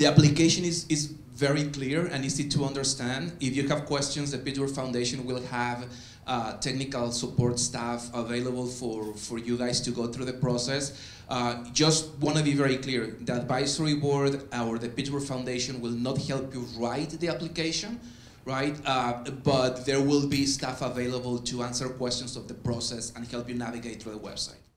the application is, is very clear and easy to understand. If you have questions, the Pittsburgh Foundation will have uh, technical support staff available for, for you guys to go through the process. Uh, just want to be very clear, the advisory board or the Pittsburgh Foundation will not help you write the application, right? Uh, but there will be staff available to answer questions of the process and help you navigate through the website.